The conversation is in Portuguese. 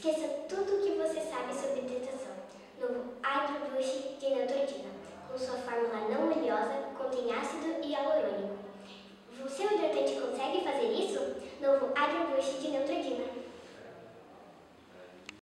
Esqueça tudo o que você sabe sobre hidratação. Novo Hydro de Neutrodina. Com sua fórmula não oleosa, contém ácido hialurônico. O seu hidratante consegue fazer isso? Novo Hydro de Neutrodina.